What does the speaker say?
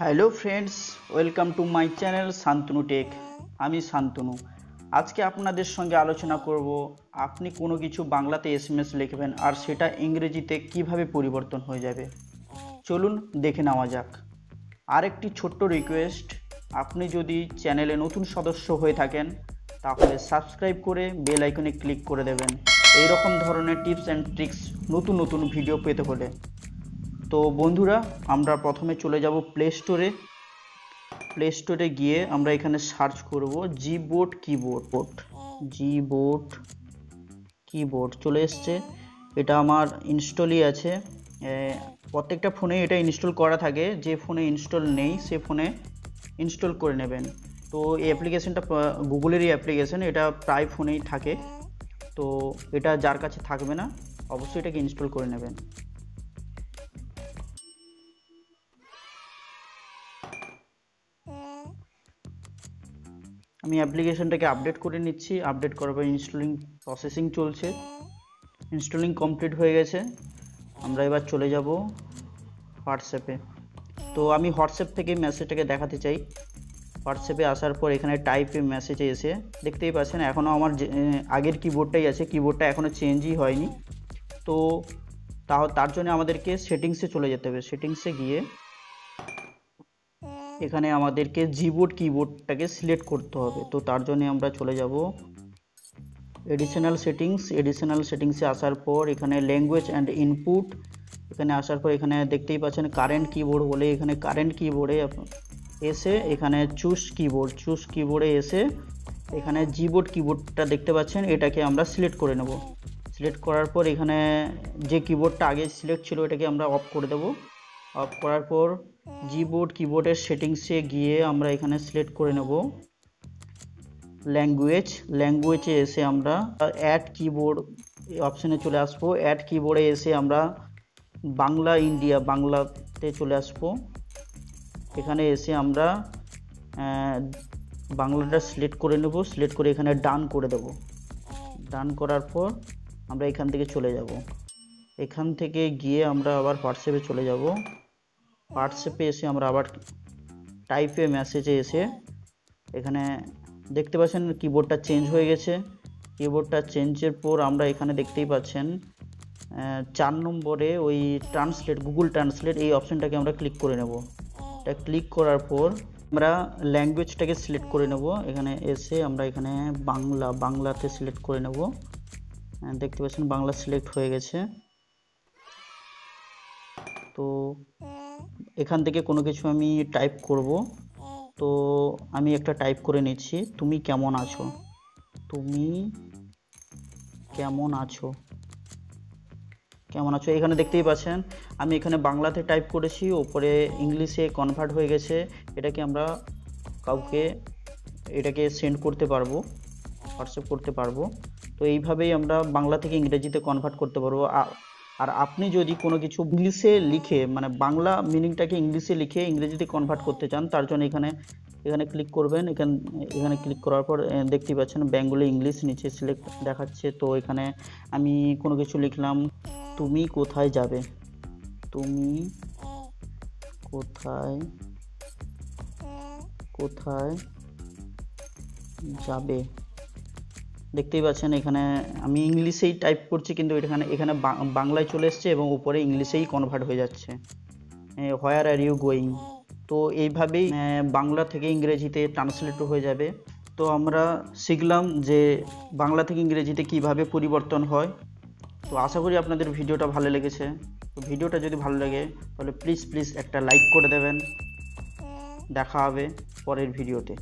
Hello friends welcome to my channel Shantanu tech আমি শান্তনু। আজকে আপনাদের সঙ্গে আলোচনা করব, আপনি কোনো কিছু বাংলাতে এসএমএস লিখবেন আর সেটা ইংরেজিতে কীভাবে পরিবর্তন হয়ে যাবে। চলুন দেখে নেওয়া যাক। আরেকটি ছোট্ট রিকোয়েস্ট আপনি যদি চ্যানেলে নতুন সদস্য হয়ে থাকেন, তাহলে সাবস্ক্রাইব করে বেল আইকনে ক্লিক করে দেবেন। এই রকম ধরনের টিপস অ্যান্ড ট্রিক্স নতুন নতুন ভিডিও পেতে হলে। তো বন্ধুরা, আমরা প্রথমে চলে যাব প্লে স্টোরে প্লে স্টোরে গিয়ে আমরা এখানে সার্চ করব জি বোর্ড কিবোর্ড জি বোর্ড কিবোর্ড চলে এসছে। এটা আমার ইনস্টলই আছে। প্রত্যেকটা ফোনে এটা ইনস্টল করা থাকে। যে ফোনে ইনস্টল নেই, সে ফোনে ইনস্টল করে নেবেন। তো এই অ্যাপ্লিকেশনটা গুগলেরই অ্যাপ্লিকেশন এটা প্রায় ফোনেই থাকে। তো এটা যার কাছে থাকবে না, অবশ্যই এটাকে ইনস্টল করে নেবেন। আমি অ্যাপ্লিকেশনটাকে আপডেট করে নিচ্ছি আপডেট করার পর ইনস্টলিং প্রসেসিং চলছে। ইনস্টলিং কমপ্লিট হয়ে গেছে। আমরা এবার চলে যাব হোয়াটসঅ্যাপে তো আমি হোয়াটসঅ্যাপ থেকে মেসেজটাকে দেখাতে চাই। হোয়াটসঅ্যাপে আসার পর এখানে টাইপে মেসেজে এসে দেখতেই পাচ্ছেন এখনও আমার আগের কিবোর্ডটাই আছে কিবোর্ডটা এখনও চেঞ্জই হয়নি। তো তাও তার জন্য আমাদেরকে সেটিংসে চলে যেতে হবে। সেটিংসে গিয়ে এখানে আমাদেরকে জিবোর্ড, কিবোর্ডটাকে সিলেক্ট করতে হবে। তো তার জন্য আমরা চলে যাব। এডিশনাল সেটিংস এডিশনাল সেটিংসে আসার পর এখানে ল্যাঙ্গুয়েজ অ্যান্ড ইনপুট এখানে আসার পর এখানে দেখতেই পাচ্ছেন কারেন্ট কিবোর্ড বলে এখানে কারেন্ট কিবোর্ডে এসে এখানে চুজ কিবোর্ড চুজ কিবোর্ডে এসে এখানে জিবোর্ড, কিবোর্ডটা দেখতে পাচ্ছেন, এটাকে আমরা সিলেক্ট করে নেব। সিলেক্ট করার পর এখানে যে কিবোর্ডটা আগে সিলেক্ট ছিল, এটাকে আমরা অফ করে দেব। অফ করার পর জিবোর্ড কিবোর্ডের সেটিংসে গিয়ে আমরা এখানে সিলেক্ট করে নেব। ল্যাঙ্গুয়েজ ল্যাঙ্গুয়েজে এসে আমরা অ্যাড কিবোর্ড অপশানে চলে আসব। অ্যাড কিবোর্ডে এসে আমরা বাংলা ইন্ডিয়া বাংলাতে চলে আসব। এখানে এসে আমরা বাংলাটা সিলেক্ট করে নেব। সিলেক্ট করে এখানে ডান করে দেব। ডান করার পর আমরা এখান থেকে চলে যাব। এখান থেকে গিয়ে আমরা আবার হোয়াটসঅ্যাপে চলে যাব। হোয়াটসঅ্যাপে এসে আমরা আবার টাইপে মেসেজে এসে এখানে দেখতে পাচ্ছেন কিবোর্ডটা চেঞ্জ হয়ে গেছে। কিবোর্ডটা চেঞ্জের পর আমরা এখানে দেখতেই পাচ্ছেন চার নম্বরে ওই ট্রান্সলেট গুগল ট্রান্সলেট এই অপশানটাকে আমরা ক্লিক করে নেব। এটা ক্লিক করার পর আমরা ল্যাঙ্গুয়েজটাকে সিলেক্ট করে নেব। এখানে এসে আমরা এখানে বাংলা, বাংলাতে সিলেক্ট করে নেব। দেখতে পাচ্ছেন বাংলা সিলেক্ট হয়ে গেছে। তো এখান থেকে কোনো কিছু আমি টাইপ করব। তো আমি একটা টাইপ করে নিচ্ছি। তুমি কেমন আছো? তুমি কেমন আছো? কেমন আছো? এখানে দেখতেই পাচ্ছেন, আমি এখানে বাংলাতে টাইপ করেছি, ওপরে ইংলিশে কনভার্ট হয়ে গেছে। এটাকে আমরা কাউকে, এটাকে সেন্ড করতে পারব হোয়াটসঅ্যাপ করতে পারব। তো এইভাবেই আমরা বাংলা থেকে ইংরেজিতে কনভার্ট করতে পারব। আর আপনি যদি কোনো কিছু ইংলিশে লিখে মানে বাংলা মিনিংটাকে ইংলিশে লিখে ইংরেজিতে কনভার্ট করতে চান তার জন্য এখানে এখানে ক্লিক করবেন। এখানে এখানে ক্লিক করার পর আহ, দেখতেই পাচ্ছেন বেঙ্গলি ইংলিশ নিচে সিলেক্ট দেখাচ্ছে। তো এখানে আমি কোনো কিছু লিখলাম তুমি কোথায় যাবে? তুমি কোথায় কোথায় যাবে? দেখতেই পাচ্ছেন, এখানে আমি ইংলিশেই টাইপ করছি, কিন্তু এখানে এখানে বাংলায় চলে এসছে এবং উপরে ইংলিশেই কনভার্ট হয়ে যাচ্ছে। হোয়ার আর ইউ গোয়িং তো এইভাবেই বাংলা থেকে ইংরেজিতে ট্রান্সলেট হয়ে যাবে। তো আমরা শিখলাম যে বাংলা থেকে ইংরেজিতে কীভাবে পরিবর্তন হয়। তো আশা করি আপনাদের ভিডিওটা ভালো লেগেছে। তো ভিডিওটা যদি ভালো লাগে, তাহলে প্লিজ প্লিজ একটা লাইক করে দেবেন। দেখা হবে পরের ভিডিওতে।